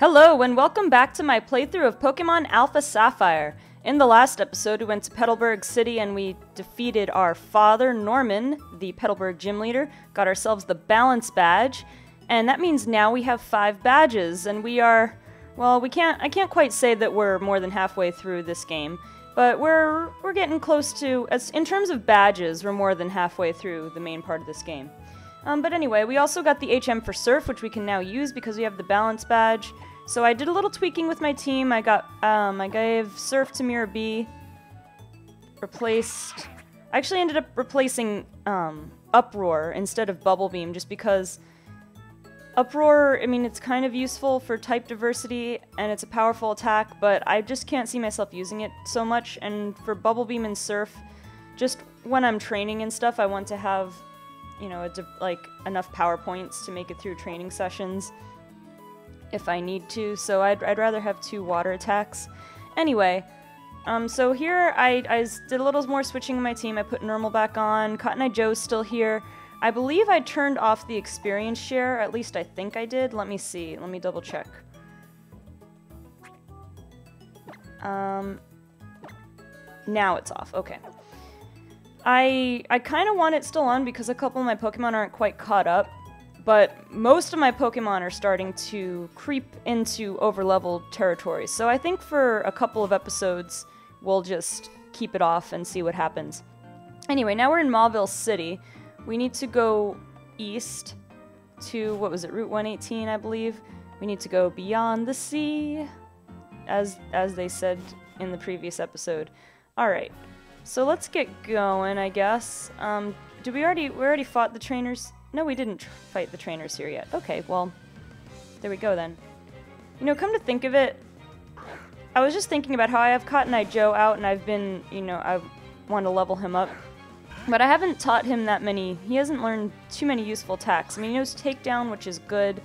Hello, and welcome back to my playthrough of Pokemon Alpha Sapphire. In the last episode, we went to Petalburg City and we defeated our father, Norman, the Petalburg gym leader, got ourselves the Balance Badge, and that means now we have five badges, and we are, well, we can't, I can't quite say that we're more than halfway through this game, but we're, we're getting close to, as in terms of badges, we're more than halfway through the main part of this game. Um, but anyway, we also got the HM for Surf, which we can now use because we have the Balance Badge. So I did a little tweaking with my team. I got, um, I gave Surf to Mira B. Replaced, I actually ended up replacing um, Uproar instead of Bubble Beam just because Uproar, I mean, it's kind of useful for type diversity and it's a powerful attack, but I just can't see myself using it so much. And for Bubble Beam and Surf, just when I'm training and stuff, I want to have, you know, like enough power points to make it through training sessions if I need to, so I'd, I'd rather have two water attacks. Anyway, um, so here I, I did a little more switching in my team. I put Nermal back on. Cotton Eye Joe's still here. I believe I turned off the experience share, at least I think I did. Let me see. Let me double check. Um, now it's off. Okay. I I kind of want it still on because a couple of my Pokemon aren't quite caught up, but most of my Pokemon are starting to creep into overleveled territory. So I think for a couple of episodes, we'll just keep it off and see what happens. Anyway, now we're in Mauville City. We need to go east to, what was it, Route 118, I believe. We need to go beyond the sea, as, as they said in the previous episode. Alright, so let's get going, I guess. Um, do we already, we already fought the trainers? No, we didn't fight the trainers here yet. Okay, well, there we go then. You know, come to think of it, I was just thinking about how I have Cotton Eye Joe out and I've been, you know, I want to level him up. But I haven't taught him that many, he hasn't learned too many useful attacks. I mean, he knows Takedown, which is good,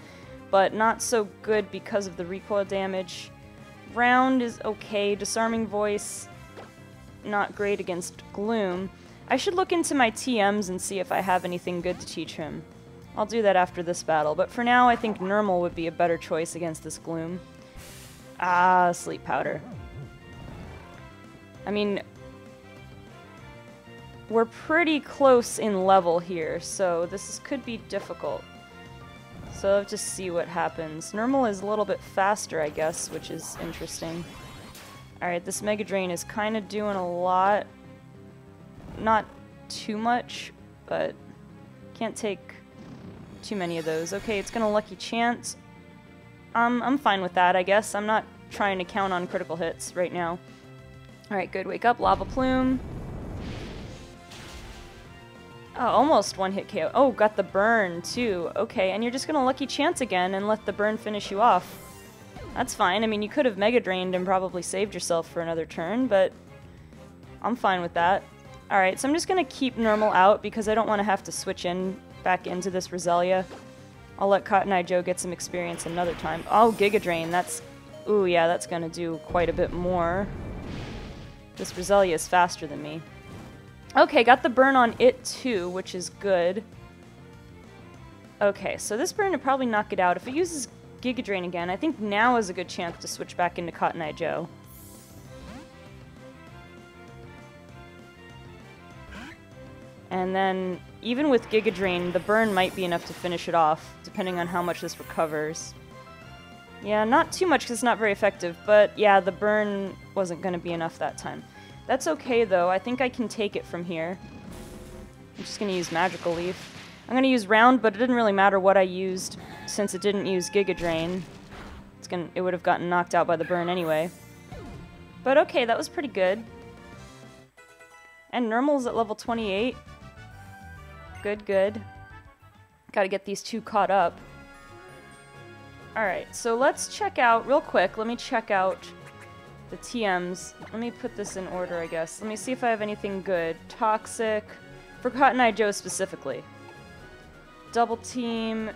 but not so good because of the recoil damage. Round is okay, Disarming Voice, not great against Gloom. I should look into my TMs and see if I have anything good to teach him. I'll do that after this battle, but for now I think Nermal would be a better choice against this Gloom. Ah, Sleep Powder. I mean, we're pretty close in level here, so this is, could be difficult. So let's just see what happens. Nermal is a little bit faster, I guess, which is interesting. Alright, this Mega Drain is kind of doing a lot not too much, but can't take too many of those. Okay, it's gonna Lucky Chant. Um, I'm fine with that, I guess. I'm not trying to count on critical hits right now. Alright, good. Wake up. Lava Plume. Oh, almost one hit KO. Oh, got the burn, too. Okay, and you're just gonna Lucky Chant again and let the burn finish you off. That's fine. I mean, you could have Mega Drained and probably saved yourself for another turn, but I'm fine with that. Alright, so I'm just going to keep Nermal out because I don't want to have to switch in back into this Roselia. I'll let Cotton Eye Joe get some experience another time. Oh, Giga Drain, that's... Ooh, yeah, that's going to do quite a bit more. This Roselia is faster than me. Okay, got the burn on it too, which is good. Okay, so this burn would probably knock it out. If it uses Giga Drain again, I think now is a good chance to switch back into Cotton Eye Joe. And then, even with Giga Drain, the burn might be enough to finish it off, depending on how much this recovers. Yeah, not too much because it's not very effective, but yeah, the burn wasn't going to be enough that time. That's okay, though. I think I can take it from here. I'm just going to use Magical Leaf. I'm going to use Round, but it didn't really matter what I used, since it didn't use Giga Drain. It's gonna, it would have gotten knocked out by the burn anyway. But okay, that was pretty good. And Nermal's at level 28. Good, good. Gotta get these two caught up. Alright, so let's check out, real quick, let me check out the TMs. Let me put this in order, I guess. Let me see if I have anything good. Toxic. For Cotton Eye Joe specifically. Double Team.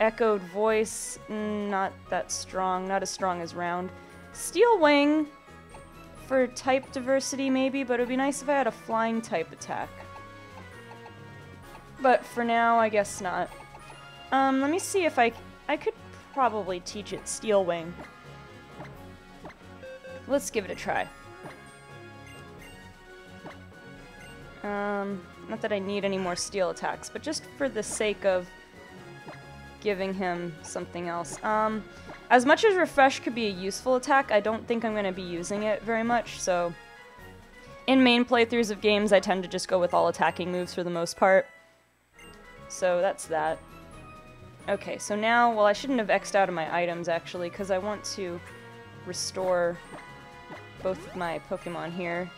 Echoed Voice. Mm, not that strong. Not as strong as Round. Steel Wing. For type diversity, maybe, but it would be nice if I had a flying type attack. But for now, I guess not. Um, let me see if I... I could probably teach it Steel Wing. Let's give it a try. Um, not that I need any more steel attacks, but just for the sake of giving him something else. Um, as much as Refresh could be a useful attack, I don't think I'm going to be using it very much, so... In main playthroughs of games, I tend to just go with all attacking moves for the most part. So that's that. Okay, so now, well, I shouldn't have X'd out of my items, actually, because I want to restore both of my Pokemon here.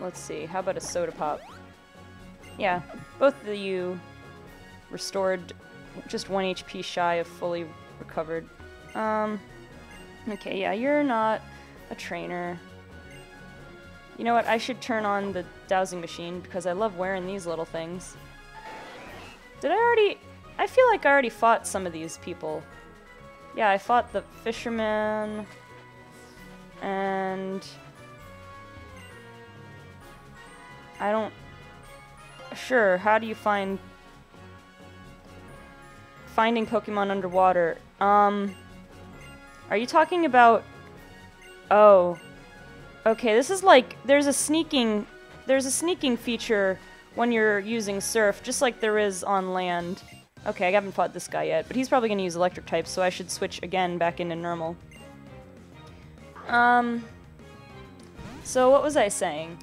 Let's see, how about a Soda Pop? Yeah, both of you restored just 1 HP shy of fully recovered. Um, okay, yeah, you're not a trainer. You know what, I should turn on the dowsing machine because I love wearing these little things. Did I already... I feel like I already fought some of these people. Yeah, I fought the fisherman... And... I don't... Sure, how do you find... Finding Pokemon underwater. Um... Are you talking about... Oh. Okay, this is like... There's a sneaking... There's a sneaking feature when you're using Surf, just like there is on land. Okay, I haven't fought this guy yet, but he's probably going to use electric type, so I should switch again back into Nermal. Um... So what was I saying?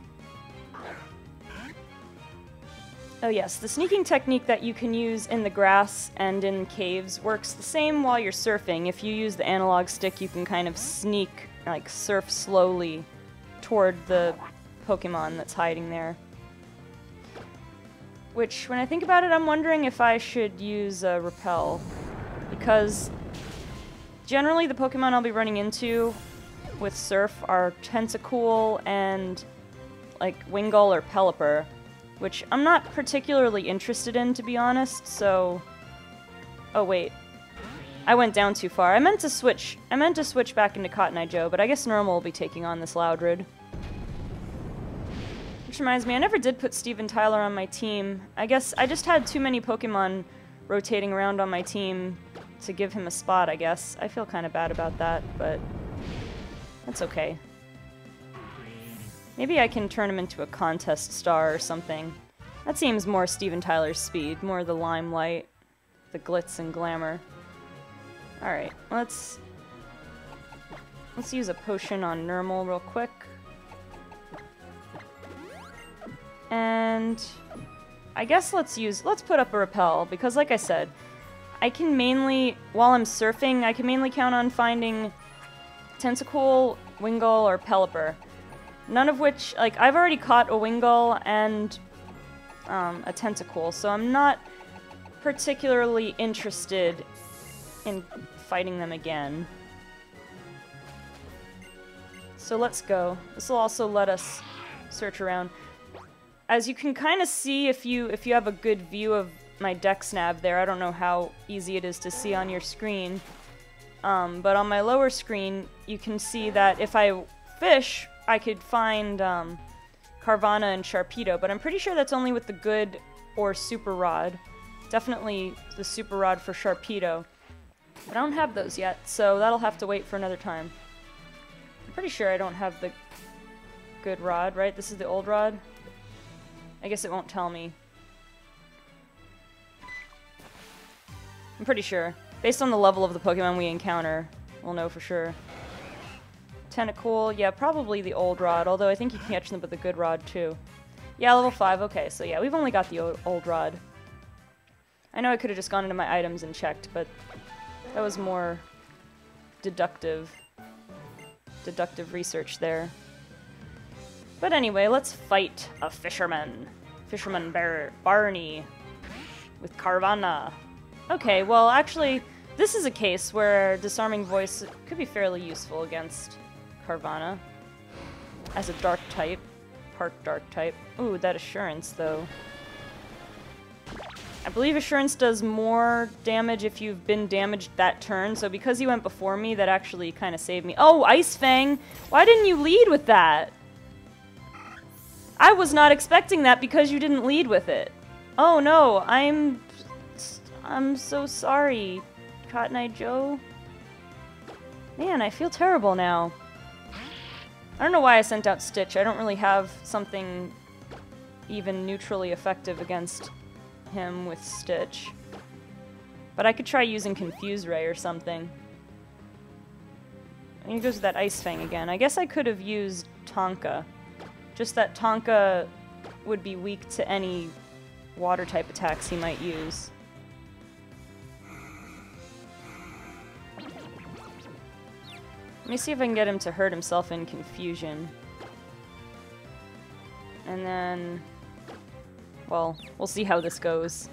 Oh yes, the sneaking technique that you can use in the grass and in caves works the same while you're surfing. If you use the analog stick, you can kind of sneak, like surf slowly toward the Pokemon that's hiding there. Which, when I think about it, I'm wondering if I should use uh, Repel. Because generally the Pokemon I'll be running into with Surf are Tentacool and like Wingull or Pelipper which I'm not particularly interested in, to be honest, so... Oh, wait. I went down too far. I meant to switch. I meant to switch back into Cotton Eye Joe, but I guess Nermal will be taking on this Loudred. Which reminds me, I never did put Steven Tyler on my team. I guess I just had too many Pokemon rotating around on my team to give him a spot, I guess. I feel kind of bad about that, but that's okay. Maybe I can turn him into a contest star or something. That seems more Steven Tyler's speed, more the limelight, the glitz and glamour. Alright, let's... Let's use a potion on Nermal real quick. And... I guess let's use... Let's put up a repel, because like I said, I can mainly... While I'm surfing, I can mainly count on finding Tentacool, Wingull, or Pelipper. None of which, like, I've already caught a Wingull and um, a Tentacool, so I'm not particularly interested in fighting them again. So let's go. This will also let us search around. As you can kind of see if you if you have a good view of my DexNav there, I don't know how easy it is to see on your screen, um, but on my lower screen you can see that if I fish I could find um, Carvanha and Sharpedo, but I'm pretty sure that's only with the good or Super Rod. Definitely the Super Rod for Sharpedo. But I don't have those yet, so that'll have to wait for another time. I'm pretty sure I don't have the good rod, right? This is the old rod? I guess it won't tell me. I'm pretty sure. Based on the level of the Pokemon we encounter, we'll know for sure. Tentacool, yeah, probably the old rod, although I think you can catch them with the good rod too. Yeah, level 5, okay, so yeah, we've only got the old rod. I know I could have just gone into my items and checked, but that was more deductive, deductive research there. But anyway, let's fight a fisherman. Fisherman Bar Barney with Carvanha. Okay, well, actually, this is a case where Disarming Voice could be fairly useful against Carvanha as a dark type. Part dark type. Ooh, that assurance though. I believe assurance does more damage if you've been damaged that turn, so because you went before me, that actually kind of saved me. Oh, Ice Fang! Why didn't you lead with that? I was not expecting that because you didn't lead with it. Oh no, I'm... I'm so sorry, Cotton Eye Joe. Man, I feel terrible now. I don't know why I sent out Stitch. I don't really have something even neutrally effective against him with Stitch. But I could try using Confuse Ray or something. And he goes with that Ice Fang again. I guess I could have used Tonka. Just that Tonka would be weak to any water type attacks he might use. Let me see if I can get him to hurt himself in confusion. And then... Well, we'll see how this goes.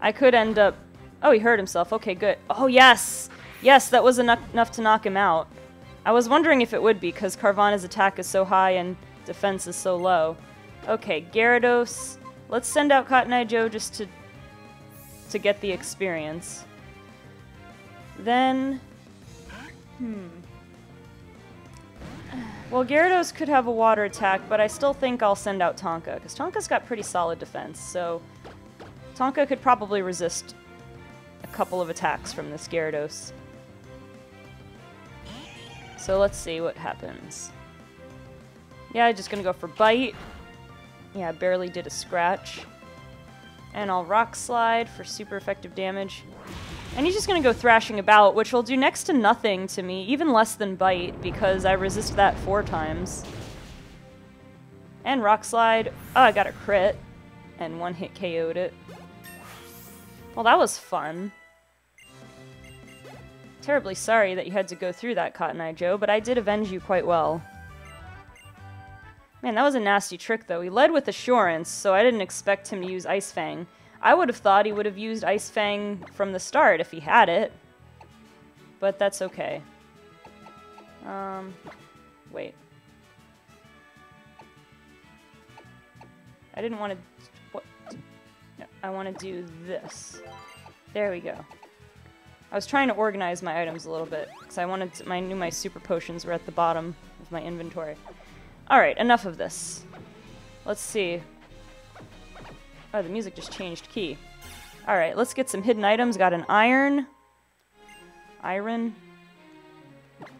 I could end up... Oh, he hurt himself. Okay, good. Oh, yes! Yes, that was enough, enough to knock him out. I was wondering if it would be, because Carvanha's attack is so high and defense is so low. Okay, Gyarados. Let's send out Cotton Eye Joe just to to get the experience. Then, hmm. Well, Gyarados could have a water attack, but I still think I'll send out Tonka, because Tonka's got pretty solid defense, so Tonka could probably resist a couple of attacks from this Gyarados. So let's see what happens. Yeah, just gonna go for Bite. Yeah, barely did a scratch. And I'll Rock Slide for super effective damage. And he's just to go thrashing about, which will do next to nothing to me, even less than Bite, because I resist that four times. And Rock Slide. Oh, I got a crit. And one hit KO'd it. Well, that was fun. Terribly sorry that you had to go through that, Cotton Eye Joe, but I did avenge you quite well. Man, that was a nasty trick, though. He led with Assurance, so I didn't expect him to use Ice Fang. I would have thought he would have used Ice Fang from the start if he had it. But that's okay. Um, wait. I didn't want to... What? No, I want to do this. There we go. I was trying to organize my items a little bit, because I wanted to, I knew my super potions were at the bottom of my inventory. Alright, enough of this. Let's see. Oh, the music just changed key. Alright, let's get some hidden items. Got an iron. Iron.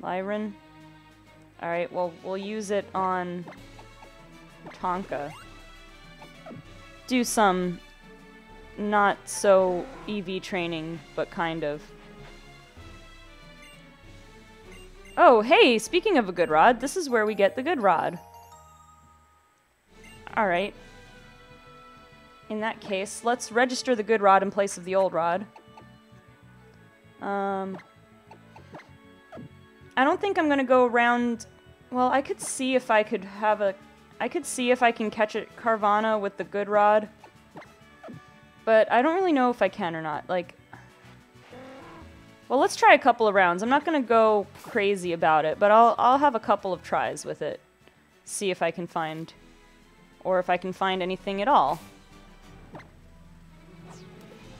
Iron. Alright, well, we'll use it on Tonka. Do some not so EV training, but kind of. Oh, hey, speaking of a good rod, this is where we get the good rod. Alright. In that case, let's register the good rod in place of the old rod. Um, I don't think I'm going to go around... Well, I could see if I could have a... I could see if I can catch a Carvanha with the good rod. But I don't really know if I can or not. Like, well, let's try a couple of rounds. I'm not going to go crazy about it, but I'll, I'll have a couple of tries with it. See if I can find... Or if I can find anything at all.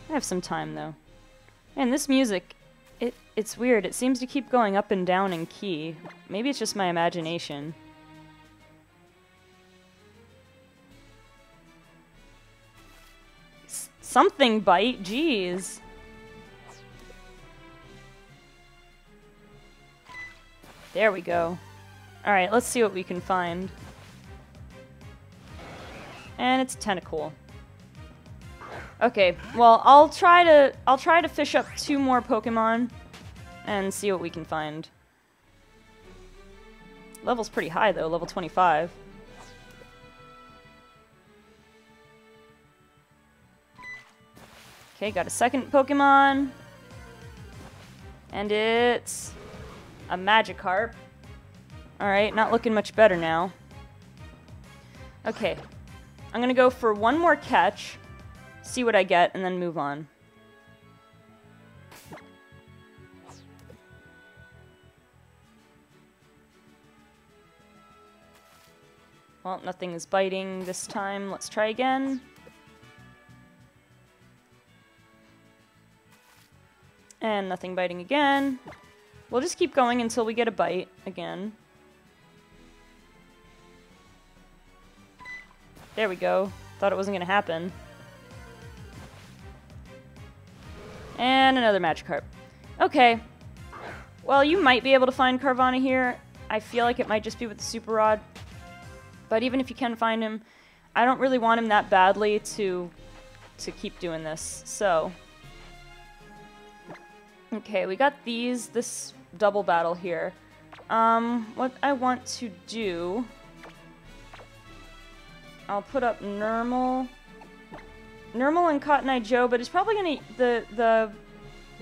I have some time, though. And this music, it it's weird. It seems to keep going up and down in key. Maybe it's just my imagination. S something bite, jeez. There we go. Alright, let's see what we can find. And it's Tentacool. Okay, well, I'll try to I'll try to fish up two more Pokemon and see what we can find. Level's pretty high though, level 25. Okay, got a second Pokemon. And it's a Magikarp. Alright, not looking much better now. Okay. I'm gonna go for one more catch, see what I get, and then move on. Well, nothing is biting this time. Let's try again. And nothing biting again. We'll just keep going until we get a bite again. There we go. Thought it wasn't going to happen. And another Magikarp. Okay. Well, you might be able to find Carvanha here. I feel like it might just be with the Super Rod. But even if you can find him, I don't really want him that badly to to keep doing this. So, okay, we got these, this double battle here. Um, what I want to do, I'll put up Nermal. Nermal and Cotton Eye Joe, but it's probably gonna the the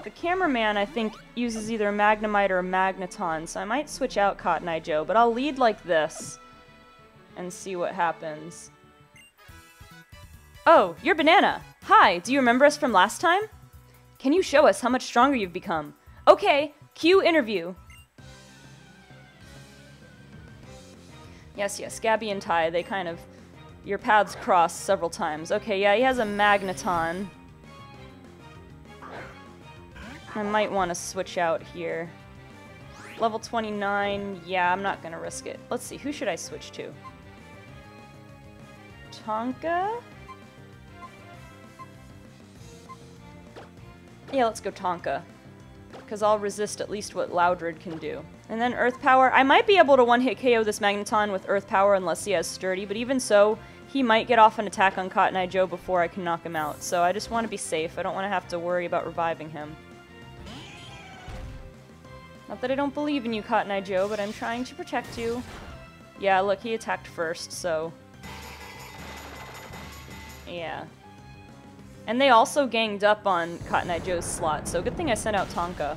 the cameraman I think uses either a Magnemite or a Magneton, so I might switch out Cotton Eye Joe, but I'll lead like this and see what happens. Oh, you're Banana. Hi, do you remember us from last time? Can you show us how much stronger you've become? Okay, cue interview. Yes, yes, Gabby and Ty, they kind of... Your paths cross several times. Okay, yeah, he has a Magneton. I might want to switch out here. Level 29, yeah, I'm not to risk it. Let's see, who should I switch to? Tonka? Yeah, let's go Tonka. Because I'll resist at least what Loudred can do. And then Earth Power. I might be able to one-hit KO this Magneton with Earth Power unless he has Sturdy, but even so, he might get off an attack on Cotton Eye Joe before I can knock him out. So I just want to be safe. I don't want to have to worry about reviving him. Not that I don't believe in you, Cotton Eye Joe, but I'm trying to protect you. Yeah, look, he attacked first, so... Yeah. And they also ganged up on Cotton Eye Joe's slot, so good thing I sent out Tonka.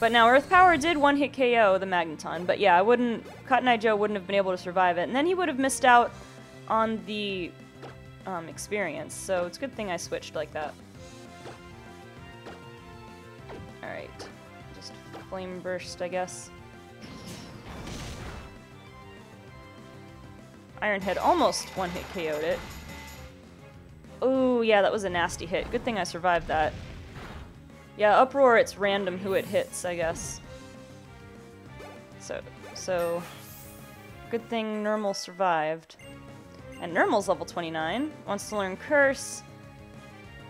But now Earth Power did one-hit KO the Magneton, but yeah, I wouldn't... Cotton Eye Joe wouldn't have been able to survive it, and then he would have missed out on the um, experience, so it's a good thing I switched like that. Alright. Just Flame Burst, I guess. Iron Head almost one-hit KO'd it. Oh, yeah, that was a nasty hit. Good thing I survived that. Yeah, Uproar, it's random who it hits, I guess. So, so... Good thing Nermal survived. And Nermal's level 29. Wants to learn Curse.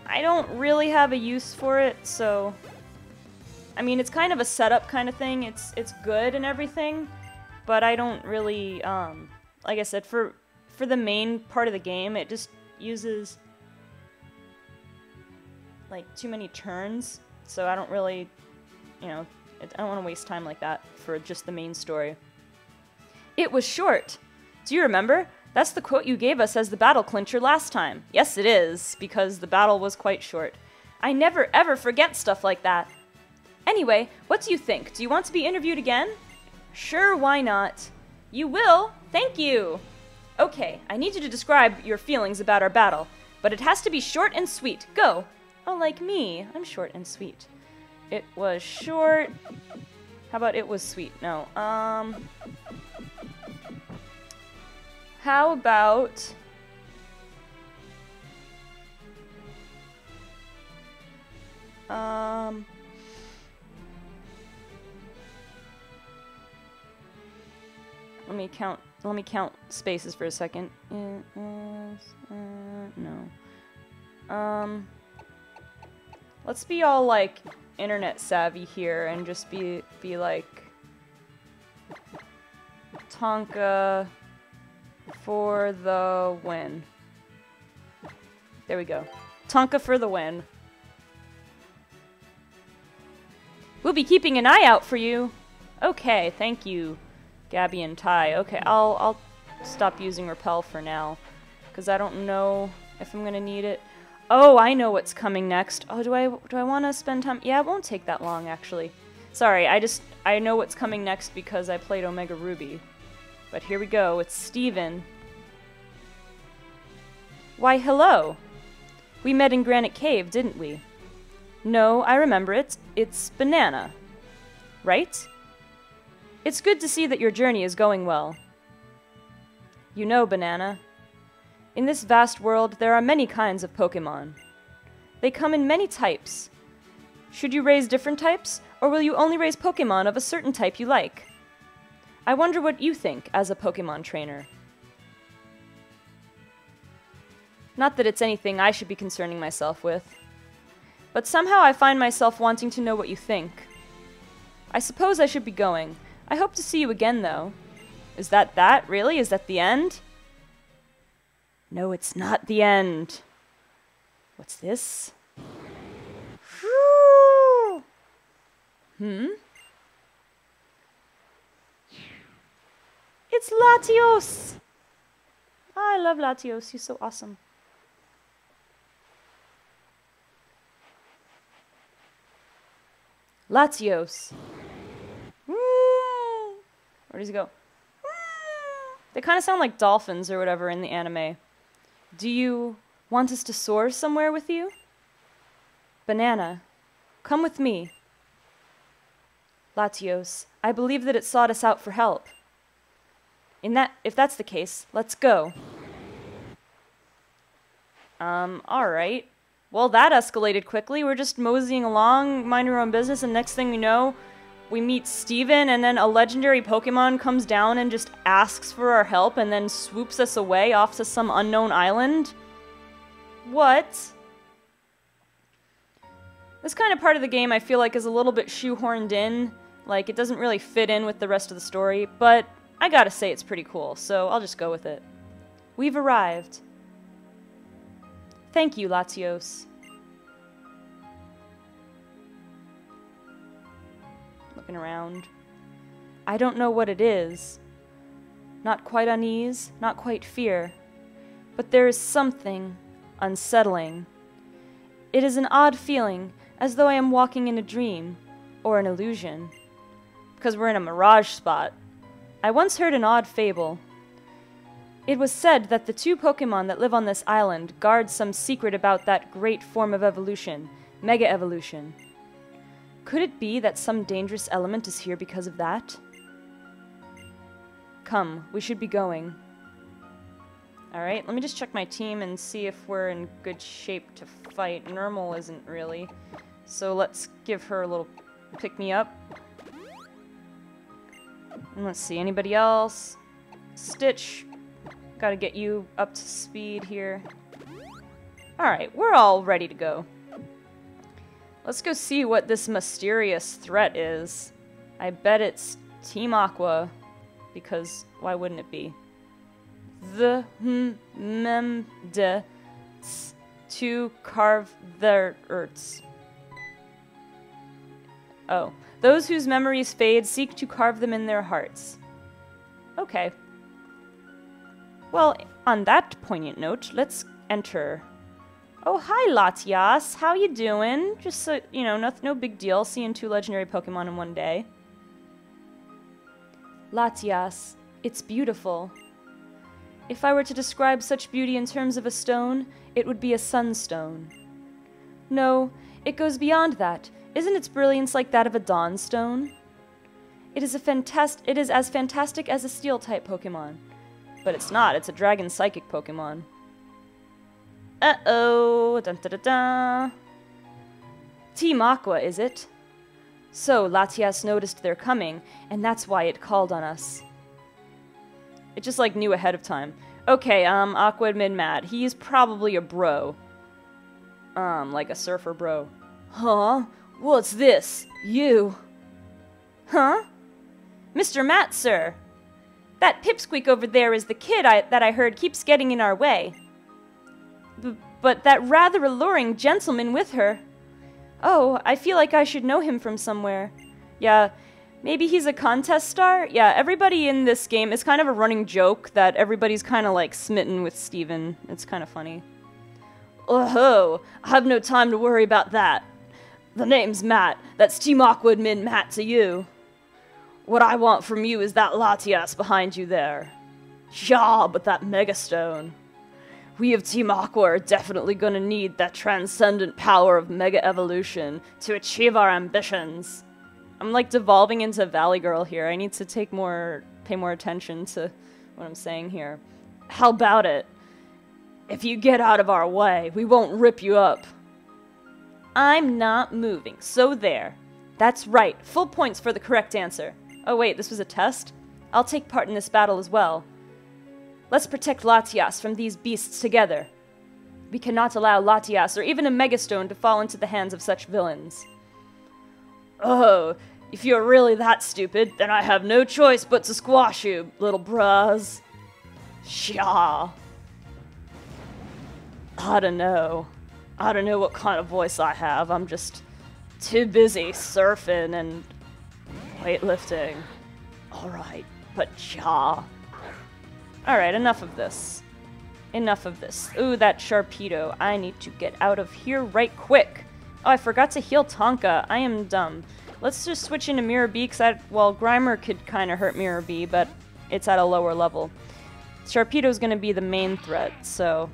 I don't really have a use for it, so... I mean, it's kind of a setup kind of thing. It's it's good and everything, but I don't really, um, like I said, for for the main part of the game, it just uses like too many turns, so I don't really, you know, I don't want to waste time like that for just the main story. It was short. Do you remember? That's the quote you gave us as the battle clincher last time. Yes, it is, because the battle was quite short. I never ever forget stuff like that. Anyway, what do you think? Do you want to be interviewed again? Sure, why not? You will? Thank you! Okay, I need you to describe your feelings about our battle, but it has to be short and sweet. Go! Oh, like me. I'm short and sweet. It was short. How about it was sweet? No. Um. How about. Um. Let me count. Let me count spaces for a second. Uh, no. Um. Let's be all like internet savvy here and just be be like Tonka for the win. There we go. Tonka for the win. We'll be keeping an eye out for you. Okay, thank you, Gabby and Ty. Okay, I'll I'll stop using repel for now, because I don't know if I'm gonna need it. Oh, I know what's coming next. Oh, do I do I want to spend time? Yeah, it won't take that long actually. Sorry, I just I know what's coming next because I played Omega Ruby. But here we go. It's Steven. Why, hello. We met in Granite Cave, didn't we? No, I remember it. It's Banana. Right? It's good to see that your journey is going well. You know, Banana, in this vast world, there are many kinds of Pokemon. They come in many types. Should you raise different types, or will you only raise Pokemon of a certain type you like? I wonder what you think as a Pokemon trainer. Not that it's anything I should be concerning myself with. but somehow I find myself wanting to know what you think. I suppose I should be going. I hope to see you again, though. Is that that, really? Is that the end? No, it's not the end. What's this? Hmm? It's Latios! I love Latios, he's so awesome. Latios. Where does he go? They kind of sound like dolphins or whatever in the anime. Do you want us to soar somewhere with you? Banana, come with me. Latios, I believe that it sought us out for help. In that, if that's the case, let's go. Um, alright. Well, that escalated quickly. We're just moseying along, minding our own business, and next thing we know, we meet Steven, and then a legendary Pokemon comes down and just asks for our help and then swoops us away off to some unknown island? What? This kind of part of the game I feel like is a little bit shoehorned in. Like, it doesn't really fit in with the rest of the story, but I gotta say it's pretty cool, so I'll just go with it. We've arrived. Thank you, Latios. Looking around. I don't know what it is. Not quite unease, not quite fear. But there is something unsettling. It is an odd feeling, as though I am walking in a dream, or an illusion. Because we're in a mirage spot. I once heard an odd fable. It was said that the two Pokemon that live on this island guard some secret about that great form of evolution, Mega Evolution. Could it be that some dangerous element is here because of that? Come, we should be going. Alright, let me just check my team and see if we're in good shape to fight. Nermal isn't really. So let's give her a little pick-me-up. Let's see, anybody else? Stitch. Gotta get you up to speed here. Alright, we're all ready to go. Let's go see what this mysterious threat is. I bet it's Team Aqua, because why wouldn't it be? The hmm, mem de to carve their earths. Oh. Those whose memories fade seek to carve them in their hearts. Okay. Well, on that poignant note, let's enter. Oh, hi, Latias. How you doing? Just so, you know, no, no big deal seeing two legendary Pokemon in one day. Latias, it's beautiful. If I were to describe such beauty in terms of a stone, it would be a sunstone. No, it goes beyond that. Isn't its brilliance like that of a Dawnstone? It is a fantast it is as fantastic as a Steel-type Pokemon. But it's not, it's a Dragon Psychic Pokemon. Uh-oh, dun da da da. Team Aqua, is it? So, Latias noticed their coming, and that's why it called on us. It just, like, knew ahead of time. Okay, um, Aqua admin mad. He's probably a bro. Um, like a surfer bro. Huh? What's this? You? Huh? Mr. Matt, sir. That pipsqueak over there is the kid I, that I heard keeps getting in our way. But that rather alluring gentleman with her. Oh, I feel like I should know him from somewhere. Yeah, maybe he's a contest star? Yeah, everybody in this game is kind of a running joke that everybody's kind of like smitten with Steven. It's kind of funny. Oh ho, I have no time to worry about that. The name's Matt. That's Team Aqua admin Matt to you. What I want from you is that Latias behind you there. Yeah, but that Megastone. We of Team Aqua are definitely gonna need that transcendent power of Mega Evolution to achieve our ambitions. I'm like devolving into a Valley Girl here. I need to take more, pay more attention to what I'm saying here. How about it? If you get out of our way, we won't rip you up. I'm not moving, so there. That's right, full points for the correct answer. Oh wait, this was a test? I'll take part in this battle as well. Let's protect Latias from these beasts together. We cannot allow Latias or even a Megastone to fall into the hands of such villains. Oh, if you're really that stupid, then I have no choice but to squash you, little bras. Sha. I don't know. I don't know what kind of voice I have. I'm just too busy surfing and weightlifting. Alright, but ja. Alright, enough of this. Enough of this. Ooh, that Sharpedo. I need to get out of here right quick. Oh, I forgot to heal Tonka. I am dumb. Let's just switch into Mirror B, because I, well, Grimer could kind of hurt Mirror B, but it's at a lower level. Sharpedo's going to be the main threat, so...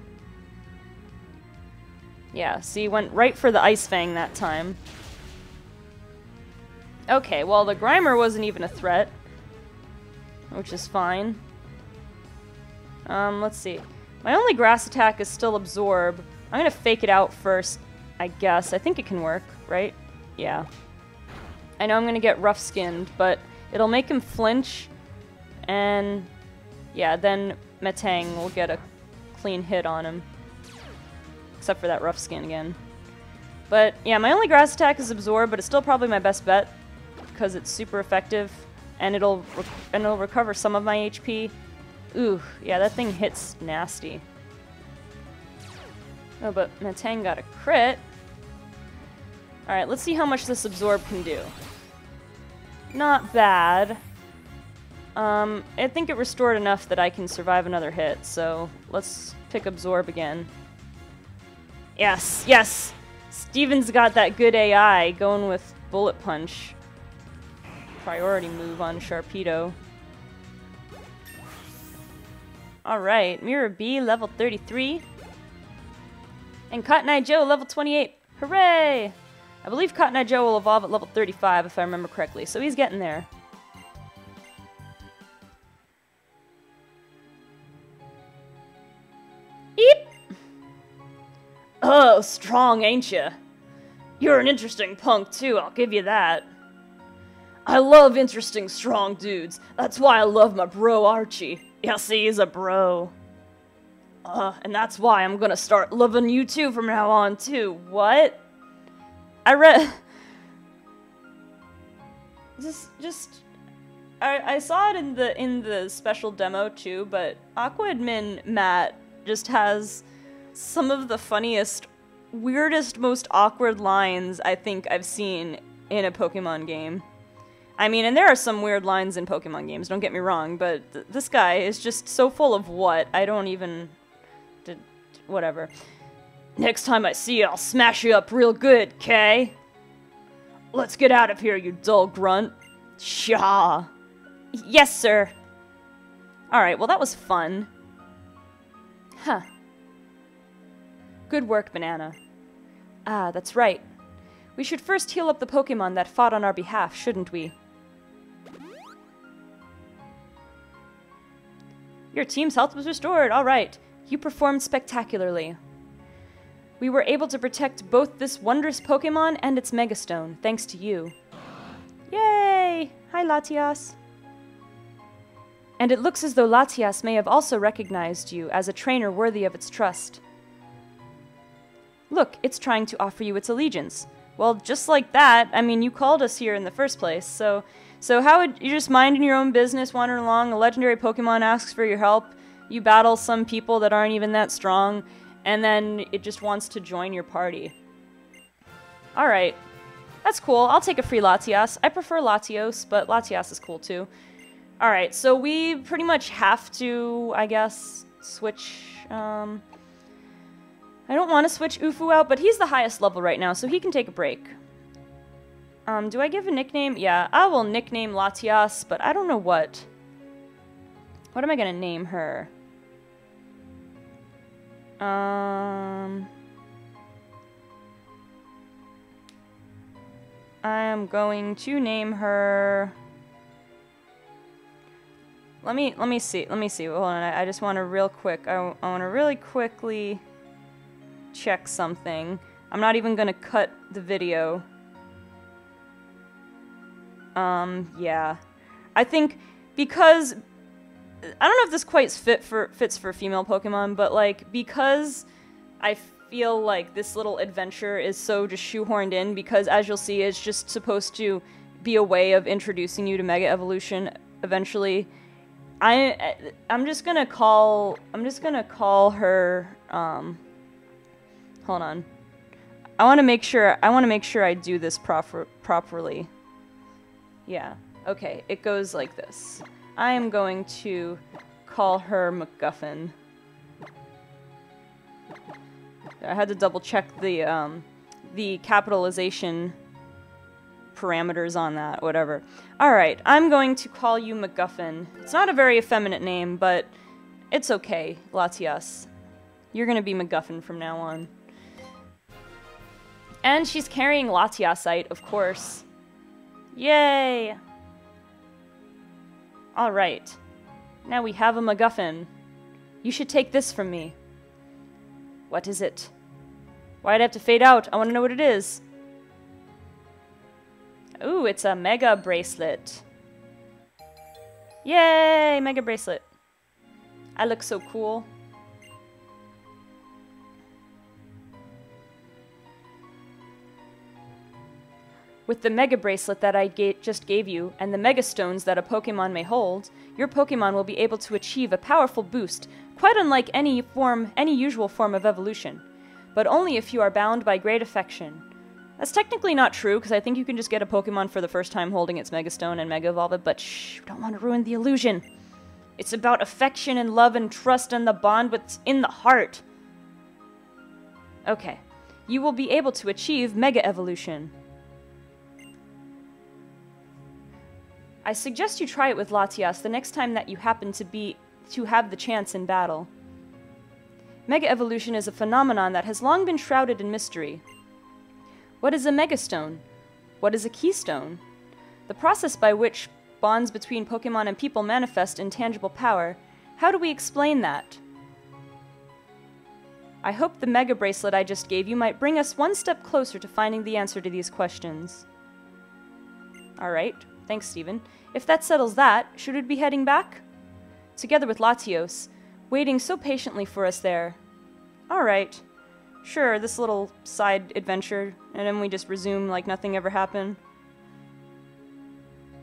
Yeah, see, went right for the Ice Fang that time. Okay, well, the Grimer wasn't even a threat. Which is fine. Um, let's see. My only grass attack is still Absorb. I'm gonna fake it out first, I guess. I think it can work, right? Yeah. I know I'm gonna get rough-skinned, but it'll make him flinch, and yeah, then Metang will get a clean hit on him. Except for that rough skin again. But yeah, my only grass attack is Absorb, but it's still probably my best bet because it's super effective and it'll and it'll recover some of my HP. Ooh, yeah, that thing hits nasty. Oh, but Metang got a crit. Alright, let's see how much this Absorb can do. Not bad. Um, I think it restored enough that I can survive another hit, so let's pick Absorb again. Yes, yes! Steven's got that good AI going with Bullet Punch priority move on Sharpedo. Alright, Mirror B, level 33. And Cotton Eye Joe, level 28. Hooray! I believe Cotton Eye Joe will evolve at level 35, if I remember correctly, so he's getting there. Eep! Oh, strong, ain't ya? You're an interesting punk, too, I'll give you that. I love interesting, strong dudes. That's why I love my bro Archie. See, he's a bro. Uh, and that's why I'm gonna start loving you too from now on, too. What? I read... just, just... I, I saw it in the in the special demo too, but Aquaadmin Matt just has some of the funniest, weirdest, most awkward lines I think I've seen in a Pokemon game. I mean, and there are some weird lines in Pokemon games, don't get me wrong, but th this guy is just so full of what, I don't even... Did, whatever. Next time I see you, I'll smash you up real good, Kay? Let's get out of here, you dull grunt. Shaw. Yes, sir. Alright, well that was fun. Huh. Good work, Banana. Ah, that's right. We should first heal up the Pokemon that fought on our behalf, shouldn't we? Your team's health was restored. All right. You performed spectacularly. We were able to protect both this wondrous Pokemon and its Megastone, thanks to you. Yay! Hi, Latias. And it looks as though Latias may have also recognized you as a trainer worthy of its trust. Look, it's trying to offer you its allegiance. Well, just like that, I mean, you called us here in the first place, so so how would you just minding your own business, wandering along, a legendary Pokemon asks for your help, you battle some people that aren't even that strong, and then it just wants to join your party. Alright. That's cool. I'll take a free Latias. I prefer Latios, but Latias is cool too. Alright, so we pretty much have to, I guess, switch... Um, I don't want to switch Ufu out, but he's the highest level right now, so he can take a break. Um, do I give a nickname? Yeah, I will nickname Latias, but I don't know what. What am I gonna name her? Um... I am going to name her... Let me, let me see, let me see, hold on, I, I just want to real quick, I, I want to really quickly check something. I'm not even gonna cut the video. Um, yeah. I think because I don't know if this quite fit for fits for female Pokemon, but like because I feel like this little adventure is so just shoehorned in because, as you'll see, it's just supposed to be a way of introducing you to Mega Evolution eventually. I I'm just gonna call I'm just gonna call her um hold on. I want to make sure I want to make sure I do this proper properly. Yeah. Okay, it goes like this. I am going to call her MacGuffin. I had to double check the um the capitalization parameters on that, whatever. Alright, I'm going to call you MacGuffin. It's not a very effeminate name, but it's okay, Latias. You're gonna be MacGuffin from now on. And she's carrying Latiasite, of course. Yay! Alright. Now we have a MacGuffin. You should take this from me. What is it? Why'd I have to fade out? I want to know what it is. Ooh, it's a Mega Bracelet. Yay, Mega Bracelet. I look so cool. With the Mega Bracelet that I ga just gave you, and the Mega Stones that a Pokemon may hold, your Pokemon will be able to achieve a powerful boost, quite unlike any form, any usual form of evolution. But only if you are bound by great affection. That's technically not true, because I think you can just get a Pokemon for the first time holding its Mega Stone and Mega Evolve it, but shh, don't want to ruin the illusion. It's about affection and love and trust and the bond what's in the heart. Okay. You will be able to achieve Mega Evolution. I suggest you try it with Latias the next time that you happen to be to have the chance in battle. Mega evolution is a phenomenon that has long been shrouded in mystery. What is a megastone? What is a keystone? The process by which bonds between Pokemon and people manifest in tangible power. How do we explain that? I hope the Mega Bracelet I just gave you might bring us one step closer to finding the answer to these questions. Alright, Thanks, Steven. If that settles that, should we be heading back? Together with Latios, waiting so patiently for us there. Alright. Sure, this little side adventure, and then we just resume like nothing ever happened.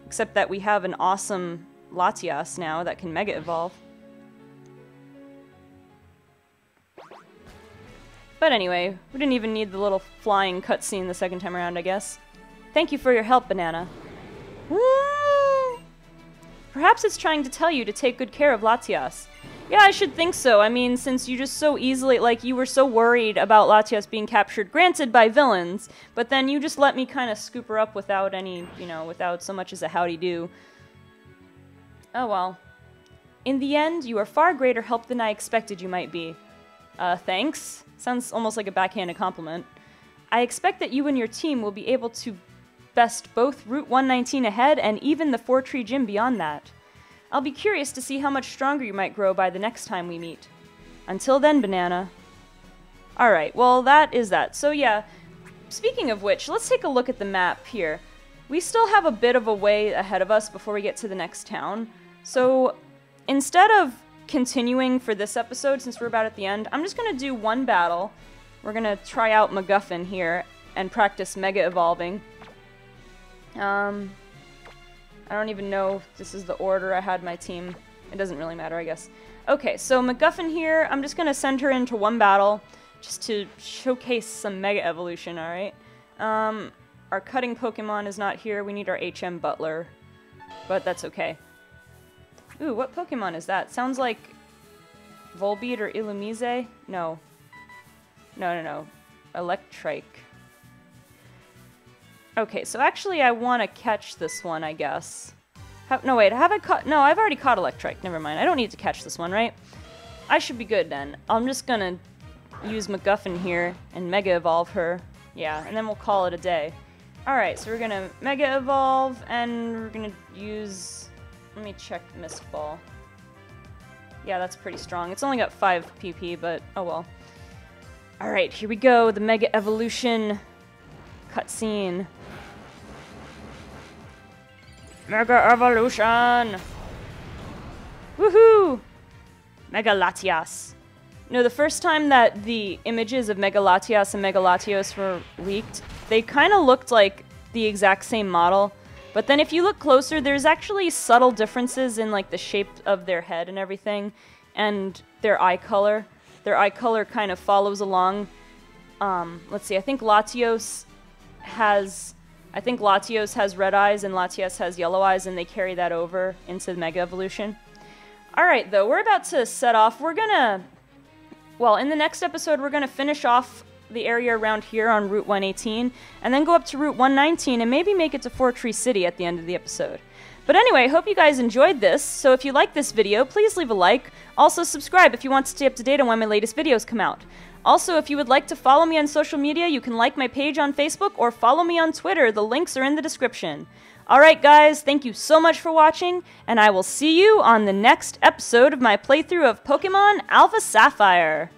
Except that we have an awesome Latias now that can Mega Evolve. But anyway, we didn't even need the little flying cutscene the second time around, I guess. Thank you for your help, Banana. Perhaps it's trying to tell you to take good care of Latias. Yeah, I should think so. I mean, since you just so easily, like, you were so worried about Latias being captured, granted by villains, but then you just let me kind of scoop her up without any, you know, without so much as a howdy do. Oh well. In the end, you are far greater help than I expected you might be. Uh, thanks. Sounds almost like a backhanded compliment. I expect that you and your team will be able to best both Route 119 ahead and even the Fortree Gym beyond that. I'll be curious to see how much stronger you might grow by the next time we meet. Until then, Banana. Alright, well, that is that. So, yeah, speaking of which, let's take a look at the map here. We still have a bit of a way ahead of us before we get to the next town. So, instead of continuing for this episode, since we're about at the end, I'm just to do one battle. We're to try out MacGuffin here and practice Mega Evolving. Um, I don't even know if this is the order I had my team. It doesn't really matter, I guess. Okay, so MacGuffin here, I'm just going to send her into one battle just to showcase some Mega Evolution, alright? Um, our cutting Pokemon is not here. We need our HM Butler, but that's okay. Ooh, what Pokemon is that? Sounds like Volbeat or Illumise? No. No, no, no. Electrike. Okay, so actually I want to catch this one, I guess. No, wait, have I caught... No, I've already caught Electrike. Never mind. I don't need to catch this one, right? I should be good then. I'm just gonna use MacGuffin here and Mega Evolve her. Yeah, and then we'll call it a day. Alright, so we're gonna Mega Evolve, and we're gonna use... Let me check Mist Ball. Yeah, that's pretty strong. It's only got 5 PP, but oh well. Alright, here we go. The Mega Evolution cutscene. Mega Evolution! Woohoo! Mega Latias. No, the first time that the images of Mega Megalatias and Mega Latios were leaked, they kind of looked like the exact same model. But then if you look closer, there's actually subtle differences in like the shape of their head and everything, and their eye color. Their eye color kind of follows along. Um, let's see, I think Latios has, I think Latios has red eyes and Latias has yellow eyes, and they carry that over into the Mega Evolution. All right, though, we're about to set off. We're gonna well, in the next episode, we're to finish off the area around here on Route 118, and then go up to Route 119 and maybe make it to Fortree City at the end of the episode. But anyway, hope you guys enjoyed this, so if you like this video, please leave a like. Also, subscribe if you want to stay up to date on when my latest videos come out. Also, if you would like to follow me on social media, you can like my page on Facebook or follow me on Twitter. The links are in the description. Alright, guys, thank you so much for watching, and I will see you on the next episode of my playthrough of Pokemon Alpha Sapphire.